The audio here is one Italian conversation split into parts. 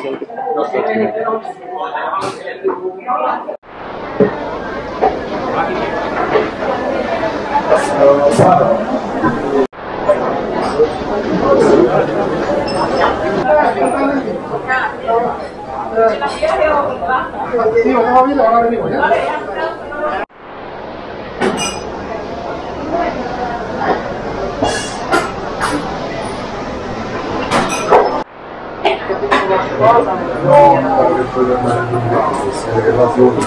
Io non ho visto, non ho visto. No, no, che poi da me le relazioni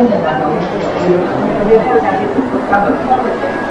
嗯们，是的。